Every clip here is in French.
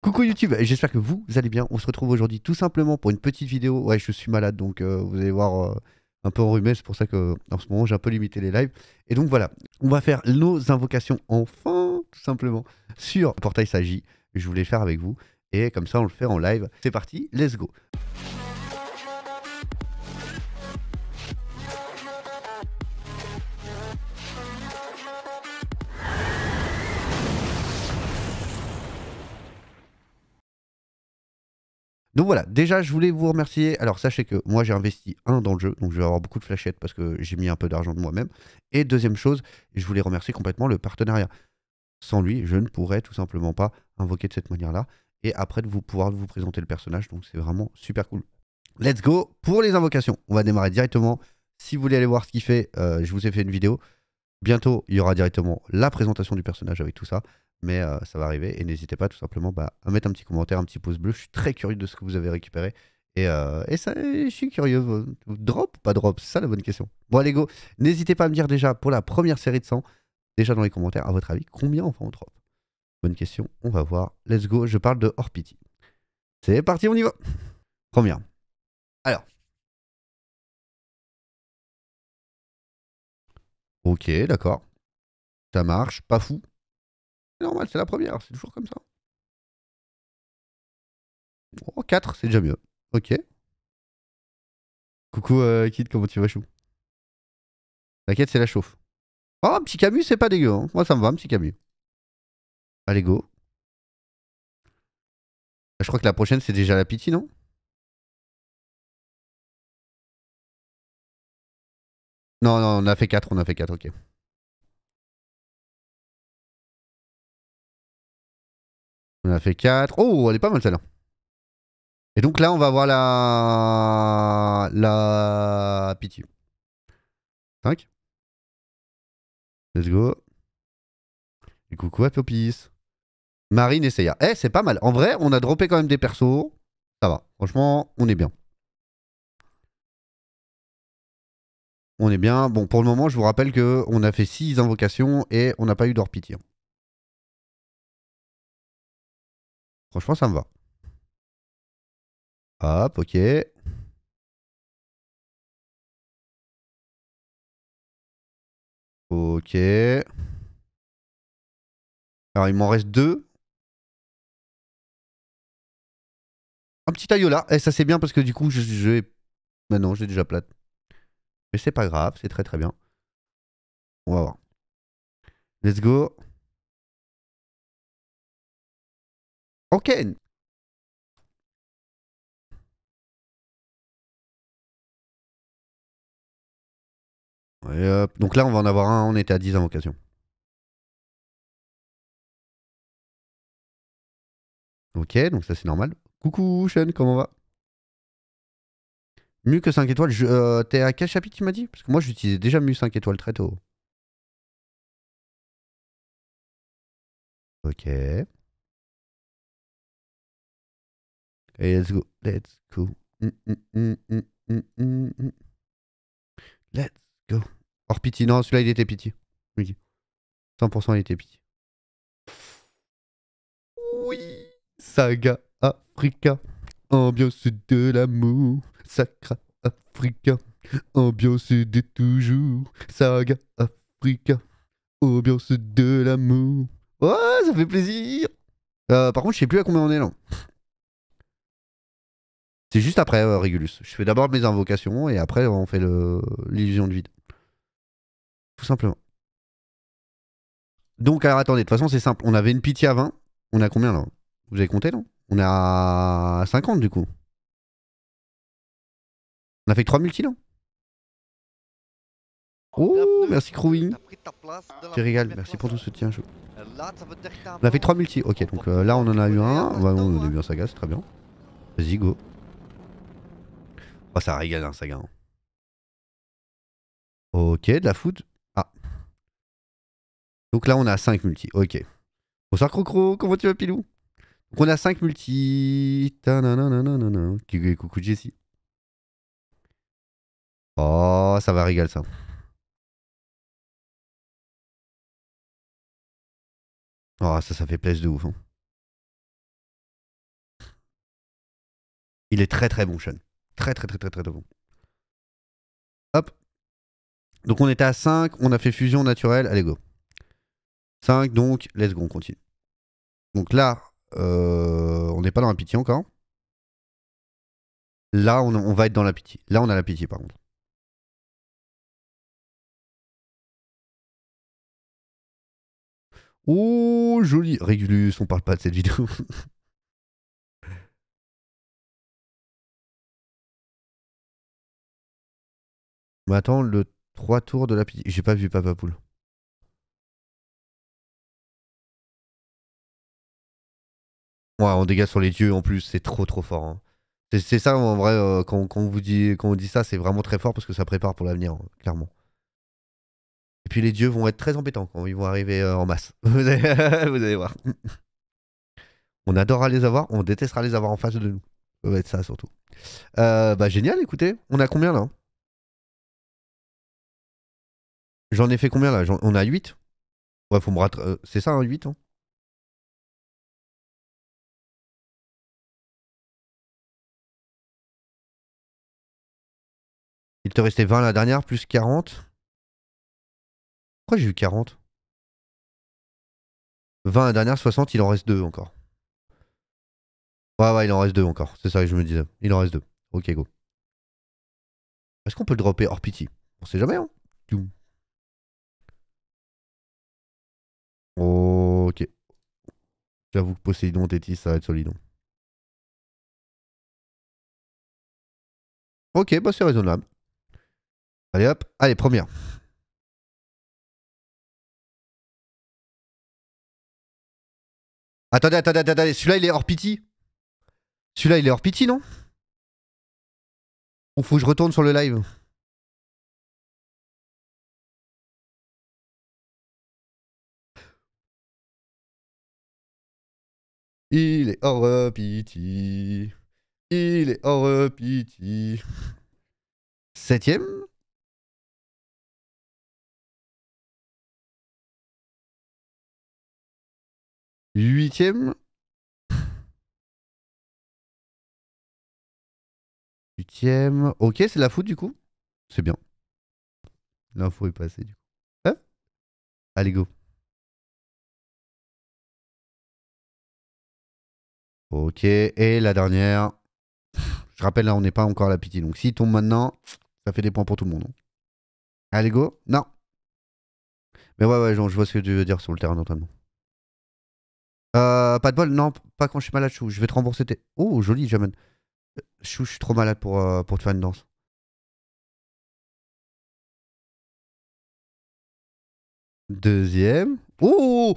Coucou YouTube, j'espère que vous allez bien. On se retrouve aujourd'hui tout simplement pour une petite vidéo. Ouais, je suis malade donc euh, vous allez voir euh, un peu enrhumé. C'est pour ça que en ce moment j'ai un peu limité les lives. Et donc voilà, on va faire nos invocations enfin, tout simplement, sur Portail Sagi. Je voulais faire avec vous. Et comme ça, on le fait en live. C'est parti, let's go. Donc voilà, déjà je voulais vous remercier. Alors sachez que moi j'ai investi un dans le jeu, donc je vais avoir beaucoup de flashettes parce que j'ai mis un peu d'argent de moi-même. Et deuxième chose, je voulais remercier complètement le partenariat. Sans lui, je ne pourrais tout simplement pas invoquer de cette manière-là. Et après de vous pouvoir vous présenter le personnage, donc c'est vraiment super cool. Let's go pour les invocations. On va démarrer directement. Si vous voulez aller voir ce qu'il fait, euh, je vous ai fait une vidéo. Bientôt, il y aura directement la présentation du personnage avec tout ça mais euh, ça va arriver. Et n'hésitez pas tout simplement bah, à mettre un petit commentaire, un petit pouce bleu. Je suis très curieux de ce que vous avez récupéré. Et, euh, et ça, je suis curieux. Drop ou pas drop C'est ça la bonne question. Bon, allez, go. N'hésitez pas à me dire déjà pour la première série de 100, déjà dans les commentaires, à votre avis, combien enfin on drop? Bonne question. On va voir. Let's go. Je parle de hors pity. C'est parti, on y va. Première. Alors. Ok, d'accord. Ça marche. Pas fou. C'est normal, c'est la première, c'est toujours comme ça. Oh, 4, c'est déjà mieux. Ok. Coucou euh, Kid, comment tu vas, chou? Quête, c'est la chauffe. Oh, un petit Camus, c'est pas dégueu. Hein. Moi, ça me va, un petit Camus. Allez, go. Je crois que la prochaine, c'est déjà la pitié, non? Non, non, on a fait 4, on a fait 4, ok. On a fait 4. Oh, elle est pas mal celle-là. Et donc là, on va voir la... La pitié. 5. Let's go. Coucou à Popis. Marine et. Eh, c'est pas mal. En vrai, on a droppé quand même des persos. Ça va. Franchement, on est bien. On est bien. Bon, pour le moment, je vous rappelle qu'on a fait 6 invocations et on n'a pas eu d'or pitié. Franchement, ça me va. Hop, ok. Ok. Alors, il m'en reste deux. Un petit là. Et eh, ça, c'est bien parce que du coup, je, je Maintenant, j'ai déjà plate. Mais c'est pas grave, c'est très très bien. On va voir. Let's go. Ok. Donc là, on va en avoir un. On était à 10 invocations. Ok, donc ça c'est normal. Coucou Sean, comment va? Mieux que 5 étoiles. Euh, t'es à quel chapitre tu m'as dit? Parce que moi j'utilisais déjà Mu 5 étoiles très tôt. Ok. Let's go. Let's go. Mm, mm, mm, let's go. Or pitié. Non, celui-là, il était pitié. Oui. 100% il était pitié. Oui. Saga Africa. Ambiance de l'amour. Sacra Africa. Ambiance de toujours. Saga Africa. Ambiance de l'amour. Oh, ça fait plaisir. Euh, par contre, je sais plus à combien on est là. C'est juste après euh, Régulus. Je fais d'abord mes invocations et après on fait l'illusion de vide. Tout simplement. Donc alors attendez, de toute façon c'est simple. On avait une pitié à 20. On a combien là? Vous avez compté non? On est à 50 du coup. On a fait que 3 multi là Oh, merci Crowing. Tu régales, merci pour ton soutien. On a fait 3 multi. Ok, donc euh, là on en a eu un. on a eu un saga, c'est très bien. Vas-y, go. Oh, ça régale un saga. Hein. Ok, de la foot. Ah. Donc là, on a 5 multi. Ok. Bonsoir Crocro, comment tu vas Pilou? Donc on a 5 multi. Coucou Jessie. Oh, ça va régaler ça. Oh, ça, ça fait plaisir de ouf. Hein. Il est très très bon, Sean. Très très très très très bon. Hop. Donc on était à 5, on a fait fusion naturelle, allez go. 5, donc let's go, on continue. Donc là, euh, on n'est pas dans la pitié encore. Là, on, on va être dans la pitié. Là, on a la pitié par contre. Oh, joli. Régulus, on parle pas de cette vidéo. Mais attends, le 3 tours de la pitié. J'ai pas vu Papa Poule. Ouais, on dégage sur les dieux en plus, c'est trop trop fort. hein. C'est ça en vrai, euh, quand, on vous dit, ça, c'est vraiment très fort parce que ça prépare pour l'avenir, hein, clairement. Et puis les dieux vont être très embêtants quand ils vont arriver euh, en masse. Vous allez, vous allez voir. On adorera les avoir, on détestera les avoir en face de nous. Ça va être ça surtout. Euh, bah génial, écoutez, on a combien là? J'en ai fait combien là? On a 8 Ouais, faut me rattraper. c'est ça, hein, 8 hein? Il te restait 20 la dernière, plus 40. Pourquoi j'ai eu 40 20 la dernière, 60, il en reste 2 encore. Ouais, ouais, il en reste 2 encore. C'est ça que je me disais. Il en reste 2. Ok, go. Est-ce qu'on peut le dropper hors pitié On sait jamais, hein? Ok. J'avoue que Poséidon, Tétis, ça va être solide. hein. Ok, bah c'est raisonnable. Allez hop, allez, première. Attendez, attendez, attendez, celui-là il est hors pitié? Celui-là il est hors pitié, non? Ou faut que je retourne sur le live? Il est hors pitié. Il est hors pitié. Septième Huitième Huitième. Ok, c'est la foot du coup? C'est bien. L'info est passée du coup. Hein? Allez, go. Ok, et la dernière. Je rappelle, là, on n'est pas encore à la pitié. Donc, s'il tombe maintenant, ça fait des points pour tout le monde. hein. Allez, go. Non. Mais ouais, ouais, je vois ce que tu veux dire sur le terrain d'entraînement. Euh, pas de bol, non, pas quand je suis malade, chou. Je vais te rembourser tes. Oh, joli, Jamen. Euh, Chou, je suis trop malade pour, euh, pour te faire une danse. Deuxième. Oh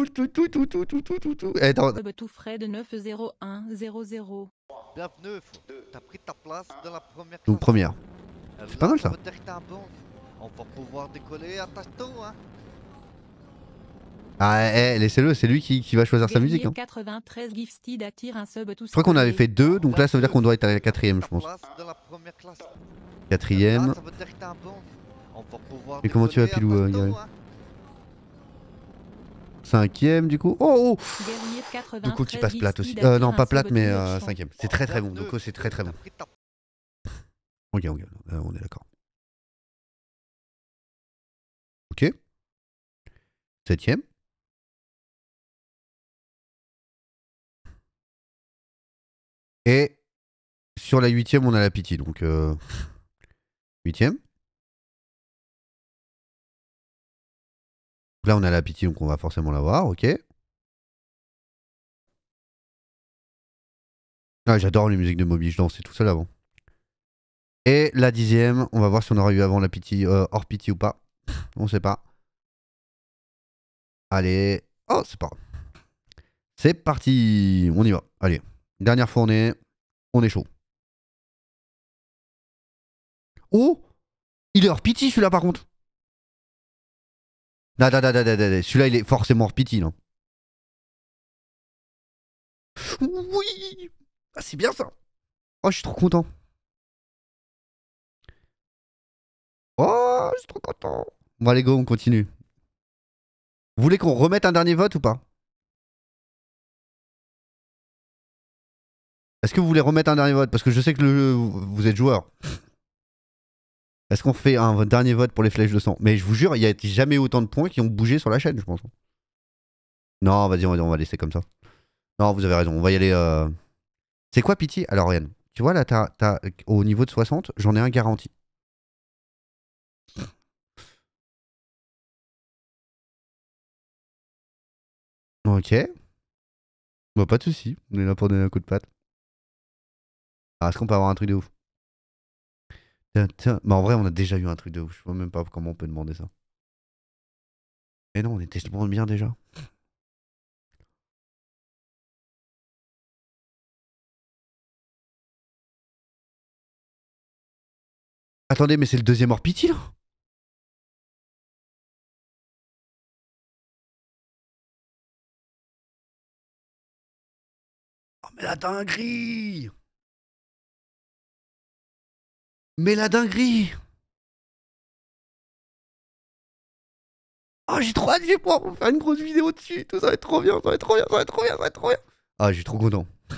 Tout, tout, tout, tout, tout, tout, tout, tout. Eh, tout frais de 90100. Bienvenue, t'as pris ta place dans la première classe. donc première. c'est pas mal, ça. On va pouvoir décoller à hein. Ah, eh, laissez-le, c'est lui qui, qui va choisir sa musique. hein. 93 Gifted attire un sub tout Je crois qu'on avait fait deux, donc là ça veut dire qu'on doit être à la quatrième, je pense. Quatrième. Et comment tu vas, Pilou, euh. Cinquième, du coup. Oh, oh Guerrier 93 Du coup, qui passe plate aussi. Euh, non, pas plate, mais euh, cinquième. C'est très très bon. Bienvenue, Donc, c'est très très bon. Ok, ok, euh, on est d'accord. Ok. Septième. Et sur la huitième, on a la pitié. Donc, euh, huitième. Là, on a la pitié, donc on va forcément l'avoir. Ok. Ah, J'adore les musiques de Moby, je dansais tout seul avant. Et la dixième, on va voir si on aura eu avant la pitié, euh, hors pitié ou pas. On sait pas. Allez. Oh, c'est pas grave. C'est parti. On y va. Allez. Dernière fournée. On est chaud. Oh Il est hors pitié celui-là par contre. Celui-là il est forcément pitié là. Oui ah, C'est bien ça. Oh, je suis trop content. Oh, je suis trop content. Bon, allez, go, on continue. Vous voulez qu'on remette un dernier vote ou pas? Est-ce que vous voulez remettre un dernier vote? Parce que je sais que le, vous êtes joueur. Est-ce qu'on fait un dernier vote pour les flèches de sang Mais je vous jure, il n'y a jamais autant de points qui ont bougé sur la chaîne, je pense. Non, vas-y, on va- laisser comme ça. Non, vous avez raison, on va y aller. euh. C'est quoi Pity? Alors, Ryan, tu vois là, t'as- au niveau de 60, j'en ai un garanti. Ok. Bah, pas de soucis, on est là pour donner un coup de patte. Ah, est-ce qu'on peut avoir un truc de ouf? Tiens, tiens. Bah, en vrai, on a déjà eu un truc de ouf. Je vois même pas comment on peut demander ça. Mais non, on était tellement bien déjà. Attendez, mais c'est le deuxième hors là Oh, mais la dinguerie Mais la dinguerie Oh, j'ai trop hâte, je vais pouvoir vous faire une grosse vidéo dessus. Tout ça va être trop bien, ça va être trop bien, ça va être trop bien, ça va être trop bien. Ah, j'ai trop content.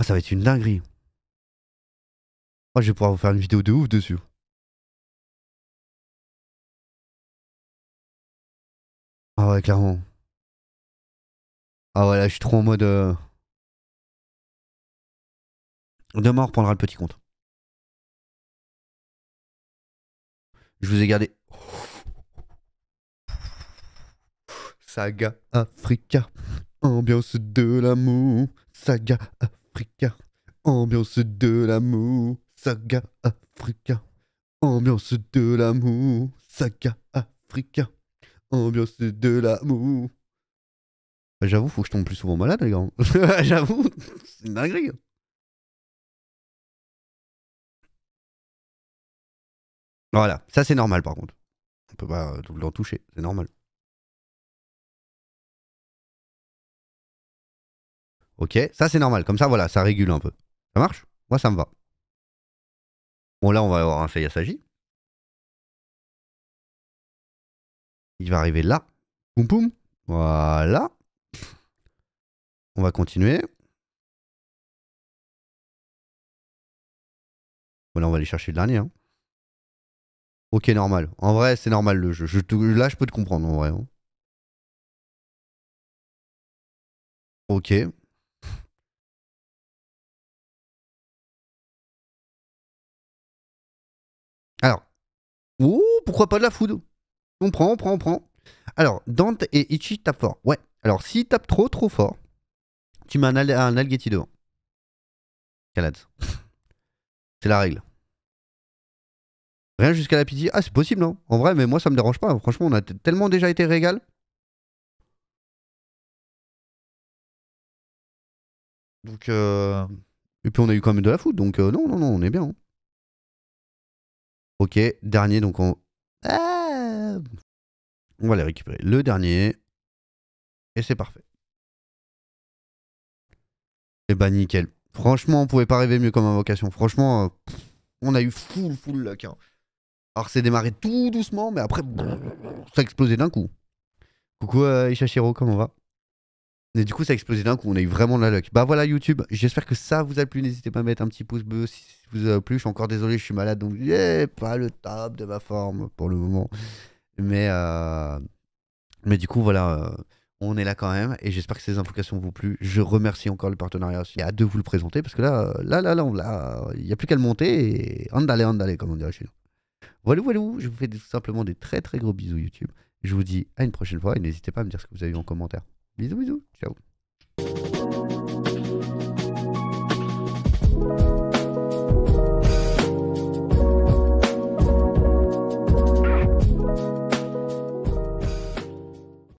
Ah, ça va être une dinguerie. Oh, je vais pouvoir vous faire une vidéo de ouf dessus. Ah ouais, clairement. Ah ouais, là, je suis trop en mode... euh, Demain, on reprendra le petit compte. Je vous ai gardé. Saga Africa, ambiance de l'amour. Saga Africa, ambiance de l'amour. Saga Africa, ambiance de l'amour. Saga Africa, ambiance de l'amour. J'avoue, faut que je tombe plus souvent malade, les gars. J'avoue, c'est une dinguerie. Voilà, ça c'est normal par contre. On peut pas tout le temps toucher, c'est normal. Ok, ça c'est normal, comme ça voilà, ça régule un peu. Ça marche? Moi ça me va. Bon là on va avoir un Seiya Sagi. Il va arriver là. Poum poum. Voilà. On va continuer. Voilà, on va aller chercher le dernier. hein. Ok, normal. En vrai, c'est normal le jeu. Là, je peux te comprendre en vrai. hein. Ok. Alors. Ouh, pourquoi pas de la food On prend, on prend, on prend. Alors, Dante et Ichi tapent fort. Ouais. Alors, s'ils tapent trop, trop fort, tu mets un, al un devant. Calade. C'est la règle. Rien jusqu'à la pitié. Ah, c'est possible, non En vrai, mais moi, ça me dérange pas. Franchement, on a tellement déjà été régal. Donc, euh... Et puis, on a eu quand même de la foot. Donc, euh, non, non, non, on est bien. hein. Ok, dernier, donc on... Ah on va les récupérer. Le dernier. Et c'est parfait. Et bah, nickel. Franchement, on pouvait pas rêver mieux comme invocation. Franchement, euh, on a eu full, full luck. hein. Alors, c'est démarré tout doucement, mais après, ça a explosé d'un coup. Coucou euh, Ishashiro, comment on va? Et du coup, ça a explosé d'un coup. On a eu vraiment de la luck. Bah voilà, YouTube. J'espère que ça vous a plu. N'hésitez pas à mettre un petit pouce bleu si ça vous a plu. Je suis encore désolé, je suis malade, donc j'ai pas le top de ma forme pour le moment. Mais, euh, mais du coup, voilà. euh, on est là quand même et j'espère que ces invocations vous plu. Je remercie encore le partenariat. Il y a de vous le présenter parce que là, euh, là, là, là, il n'y a plus qu'à le monter et andale, andale, comme on dirait chez nous. Voilà, voilà, je vous fais tout simplement des très très gros bisous YouTube. Je vous dis à une prochaine fois et n'hésitez pas à me dire ce que vous avez en commentaire. Bisous, bisous, ciao.